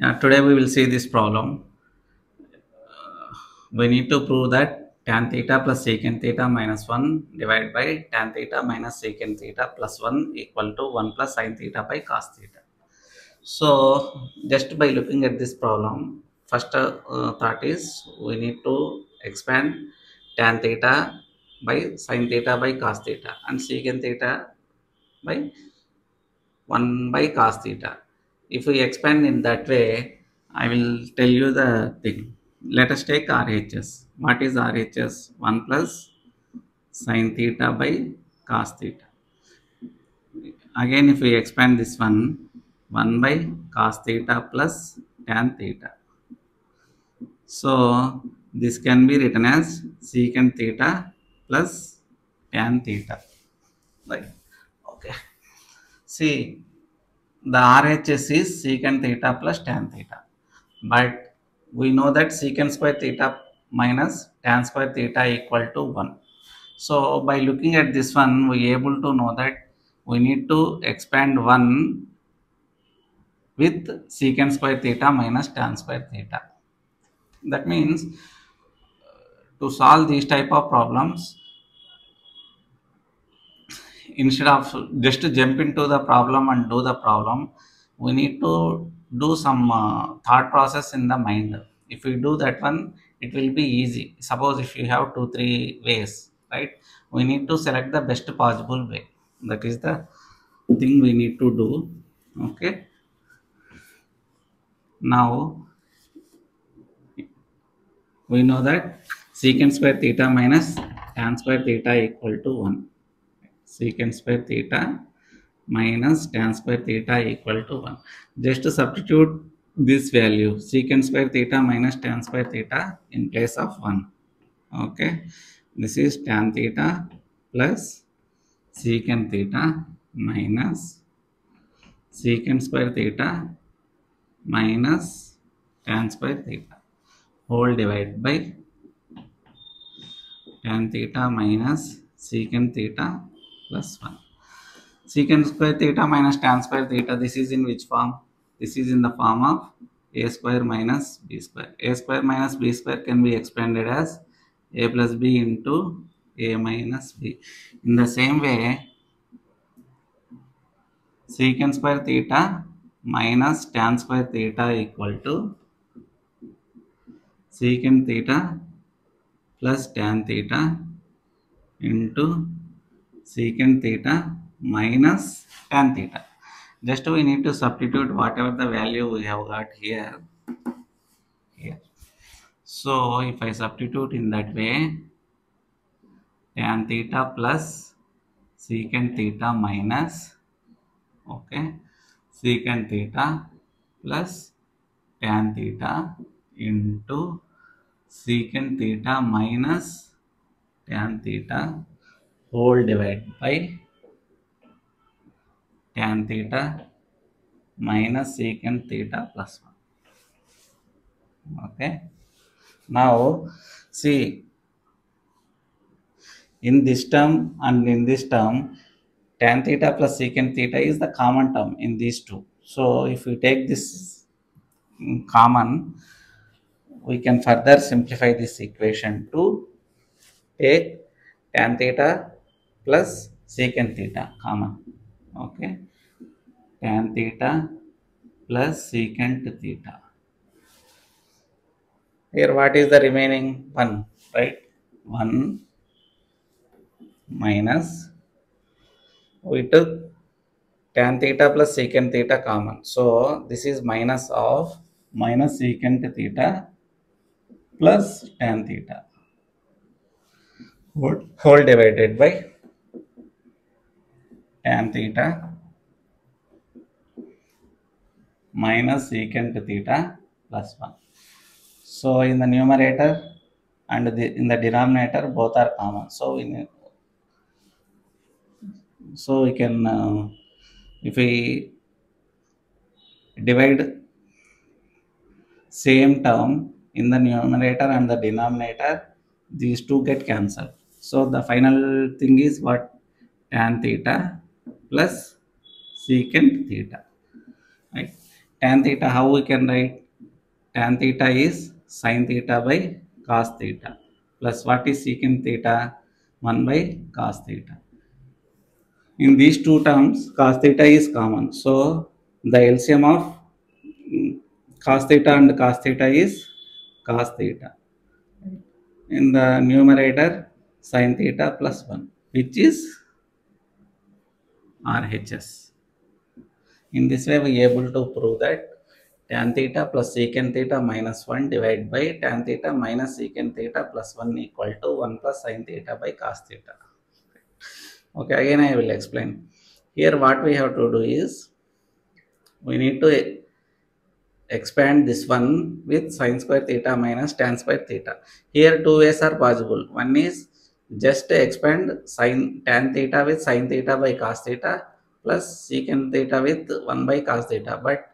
Yeah, today we will see this problem. Uh, we need to prove that tan theta plus secant theta minus 1 divided by tan theta minus secant theta plus 1 equal to 1 plus sin theta by cos theta. So, just by looking at this problem, first uh, thought is we need to expand tan theta by sin theta by cos theta and secant theta by 1 by cos theta. If we expand in that way, I will tell you the thing. Let us take RHS. What is RHS? 1 plus sine theta by cos theta. Again, if we expand this one, 1 by cos theta plus tan theta. So, this can be written as secant theta plus tan theta. Right. Okay. See, the RHS is secant theta plus tan theta. But we know that secant square theta minus tan square theta equal to 1. So by looking at this one, we able to know that we need to expand 1 with secant square theta minus tan square theta. That means to solve these type of problems, instead of just jump into the problem and do the problem we need to do some uh, thought process in the mind. If we do that one it will be easy. Suppose if you have two three ways right? We need to select the best possible way. That is the thing we need to do okay? Now we know that secant square theta minus tan square theta equal to 1 secant square theta minus tan square theta equal to 1. Just to substitute this value secant square theta minus tan square theta in place of 1. Okay. This is tan theta plus secant theta minus secant square theta minus tan square theta whole divided by tan theta minus secant theta plus 1. Secant square theta minus tan square theta, this is in which form? This is in the form of a square minus b square. a square minus b square can be expanded as a plus b into a minus b. In the same way, secant square theta minus tan square theta equal to secant theta plus tan theta into secant theta minus tan theta. Just we need to substitute whatever the value we have got here. Here. So if I substitute in that way, tan theta plus secant theta minus okay secant theta plus tan theta into secant theta minus tan theta whole divided by tan theta minus secant theta plus 1 okay. Now see in this term and in this term tan theta plus secant theta is the common term in these two. So if we take this common we can further simplify this equation to take tan theta plus secant theta common. Okay? Tan theta plus secant theta. Here what is the remaining one right? 1 minus we took tan theta plus secant theta common. So this is minus of minus secant theta plus tan theta. Whole, divided by tan theta minus secant theta plus 1. So in the numerator and the, in the denominator both are common. So in so we can uh, if we divide same term in the numerator and the denominator these two get cancelled. So the final thing is what tan theta plus secant theta right? Tan theta how we can write? Tan theta is sine theta by cos theta. Plus what is secant theta? 1 by cos theta. In these two terms cos theta is common. So the LCM of mm, cos theta and cos theta is cos theta. In the numerator sin theta plus 1 which is RHS in this way we are able to prove that tan theta plus secant theta minus 1 divided by tan theta minus secant theta plus 1 equal to 1 plus sin theta by cos theta. Okay, again I will explain. Here what we have to do is we need to expand this one with sin square theta minus tan square theta. Here two ways are possible. One is just expand sin tan theta with sin theta by cos theta plus secant theta with 1 by cos theta. But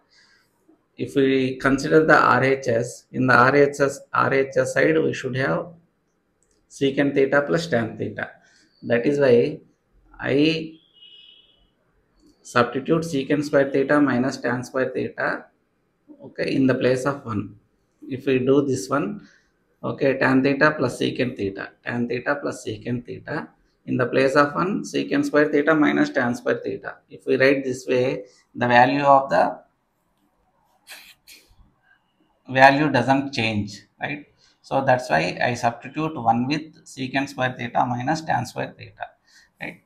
if we consider the RHS, in the RHS, RHS side we should have secant theta plus tan theta. That is why I substitute secant square theta minus tan square theta okay in the place of 1 if we do this one okay tan theta plus secant theta. Tan theta plus secant theta. In the place of 1 secant square theta minus tan square theta. If we write this way the value of the value doesn't change right? So that's why i substitute 1 with secant square theta minus tan square theta right?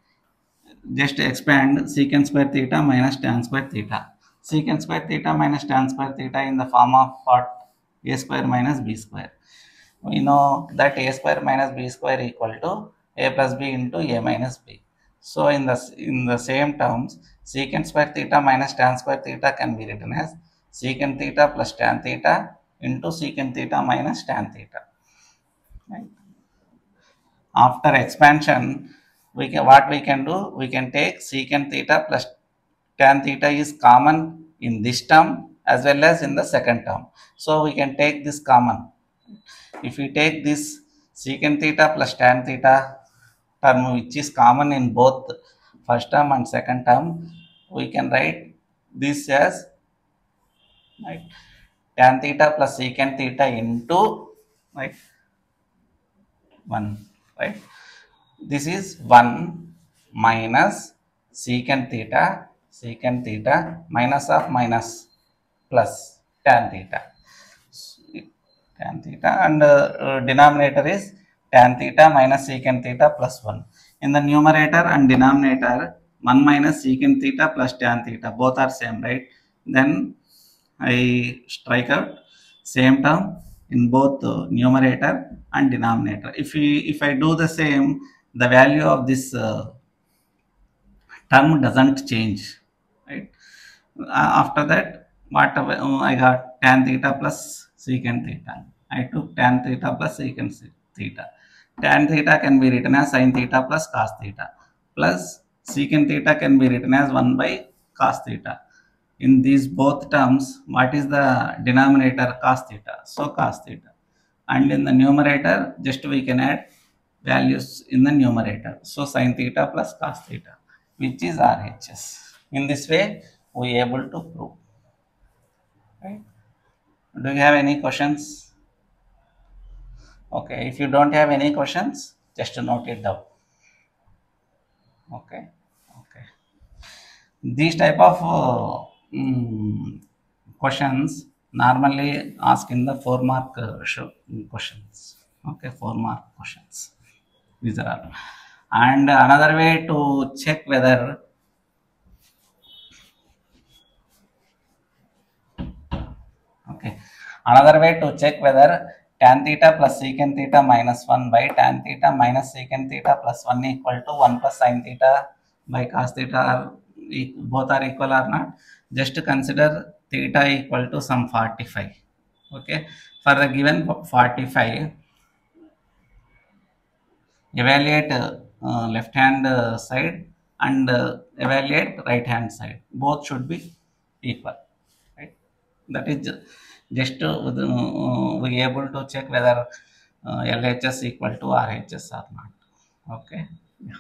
Just expand secant square theta minus tan square theta. Secant square theta minus tan square theta in the form of what? A square minus b square we know that a square minus b square equal to a plus b into a minus b. So in the in the same terms secant square theta minus tan square theta can be written as secant theta plus tan theta into secant theta minus tan theta. Right? After expansion we can what we can do? We can take secant theta plus tan theta is common in this term as well as in the second term. So we can take this common if we take this secant theta plus tan theta term which is common in both first term and second term we can write this as right tan theta plus secant theta into right 1 right? This is 1 minus secant theta secant theta minus of minus plus tan theta tan theta and uh, denominator is tan theta minus secant theta plus 1 in the numerator and denominator 1 minus secant theta plus tan theta both are same right? Then i strike out same term in both uh, numerator and denominator. If we if i do the same the value of this uh, term doesn't change right? Uh, after that whatever uh, i got tan theta plus secant theta. I took tan theta plus secant theta. Tan theta can be written as sin theta plus cos theta. Plus secant theta can be written as 1 by cos theta. In these both terms what is the denominator cos theta? So cos theta. And in the numerator just we can add values in the numerator. So sin theta plus cos theta which is RHS in this way we are able to prove. Right do you have any questions? Okay if you don't have any questions just to note it down. Okay okay. These type of uh, mm, questions normally asked in the four mark uh, questions. Okay four mark questions. These are and another way to check whether okay. Another way to check whether tan theta plus secant theta minus 1 by tan theta minus secant theta plus 1 equal to 1 plus sin theta by cos theta are both are equal or not just consider theta equal to some 45 okay. For the given 45 evaluate uh, left hand uh, side and uh, evaluate right hand side. Both should be equal. Right? That is just we able to check whether LHS equal to RHS or not. Okay. Yeah.